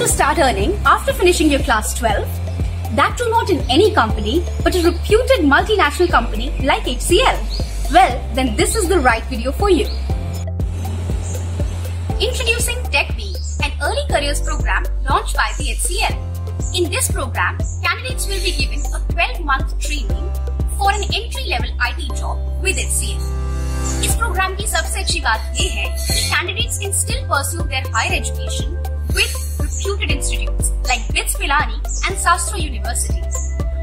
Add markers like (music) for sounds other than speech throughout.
to start earning after finishing your class 12? That too not in any company, but a reputed multinational company like HCL. Well, then this is the right video for you. Introducing TechBee, an early careers program launched by the HCL. In this program, candidates will be given a 12-month training for an entry-level IT job with HCL. इस programme की सबसे अच्छी बात यह है कि candidates can still pursue there higher education with reputed institutes like BITS Pilani and Sastra Universities.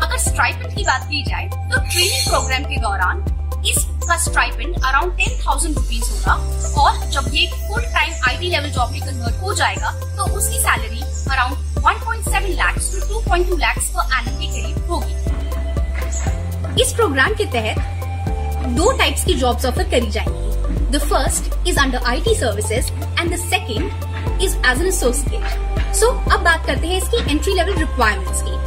अगर स्ट्राइपेंड की बात की जाए तो ट्रेनिंग प्रोग्राम के दौरान इसका stipend around ten thousand rupees होगा और जब ये full time IT level job में कन्वर्ट हो जाएगा तो उसकी salary around 1.7 lakh to 2.2 lakh per annum के करीब होगी इस प्रोग्राम के तहत दो टाइप्स की जॉब्स ऑफ़र करी जाएँगी the first is under IT services and the second is as an associate so अब बात करते हैं इसकी एंट्री लेवल रिक्वायरमेंट्स की।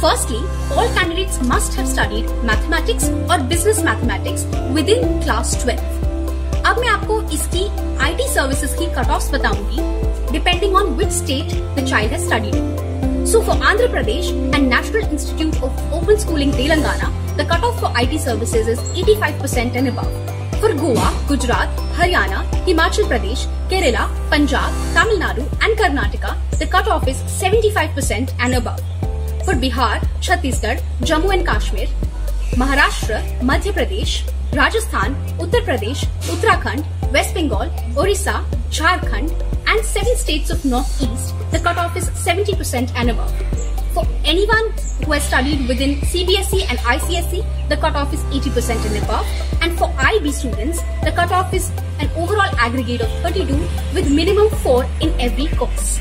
Firstly all candidates must have studied mathematics और business mathematics within class twelve अब मैं आपको इसकी आई टी सर्विसेज़ की कट ऑफ़ बताऊँगी depending on which state the child has studied so for Andhra Pradesh and National Institute of Open Schooling Telangana the cut off for IT services is 85% and above For Goa, Gujarat, Haryana, Himachal Pradesh, Kerala, Punjab, Tamil Nadu and Karnataka, the cutoff is 75% and above. For Bihar, Chhattisgarh, Jammu and Kashmir, Maharashtra, Madhya Pradesh, Rajasthan, Uttar Pradesh, Uttarakhand, West Bengal, Orissa, Jharkhand, and seven states of Northeast, the cutoff is 70% and above. For anyone who has studied within CBSE and ICSE, the cutoff is 80% and above. And for IB students, the cutoff is an overall aggregate of 32 with minimum 4 in every course.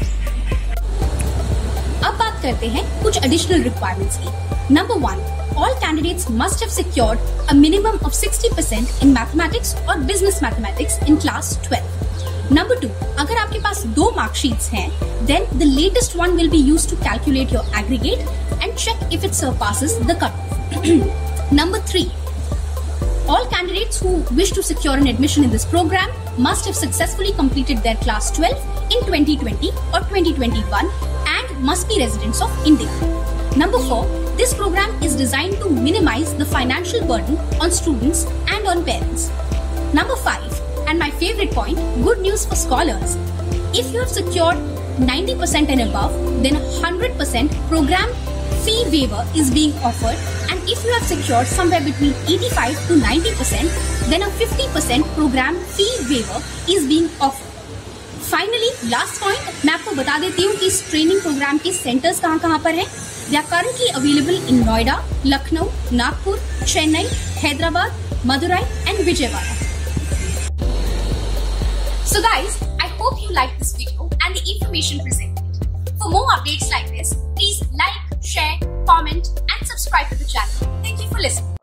अब बात करते हैं कुछ additional requirements की number one all candidates must have secured a minimum of 60% in mathematics और business mathematics in class 12 number two अगर आपके पास दो मार्कशीट्स हैं then the latest one will be use to calculate your aggregate and check if it surpasses the cutoff (clears throat) number three All candidates who wish to secure an admission in this program must have successfully completed their class 12 in 2020 or 2021 and must be residents of India. Number 4. This program is designed to minimize the financial burden on students and on parents. Number 5. And my favorite point, good news for scholars. If you have secured 90% and above, then 100% program fee waiver is being offered and if you have secured somewhere between 85 to 90% then a 50% program fee waiver is being offered. Finally last point मैं आपको बता देती हूँ कि इस training programme के centres कहाँ कहाँ पर हैं they are currently available in Noida Lucknow Nagpur Chennai Hyderabad Madurai and Vijayawada so guys, I hope you liked this video and the information presented. For more updates like this, please like, share, comment and subscribe to the channel. Thank you for listening.